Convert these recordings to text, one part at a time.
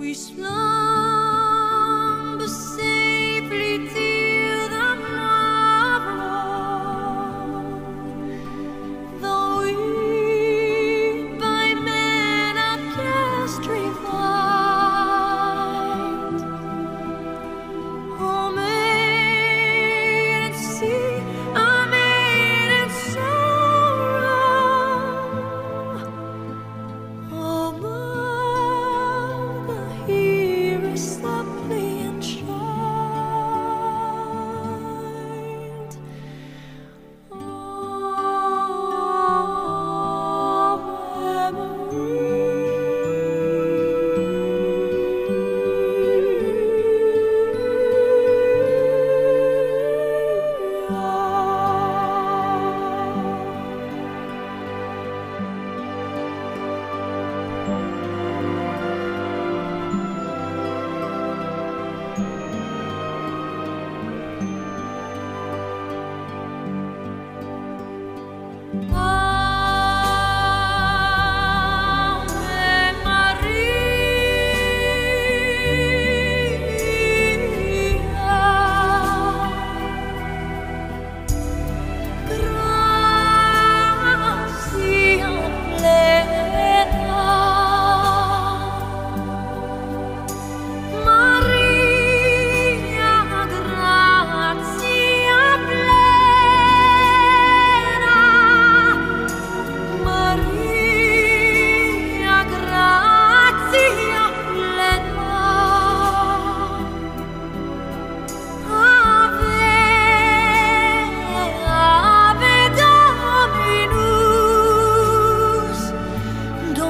We slumber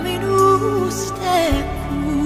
Dominus tecum.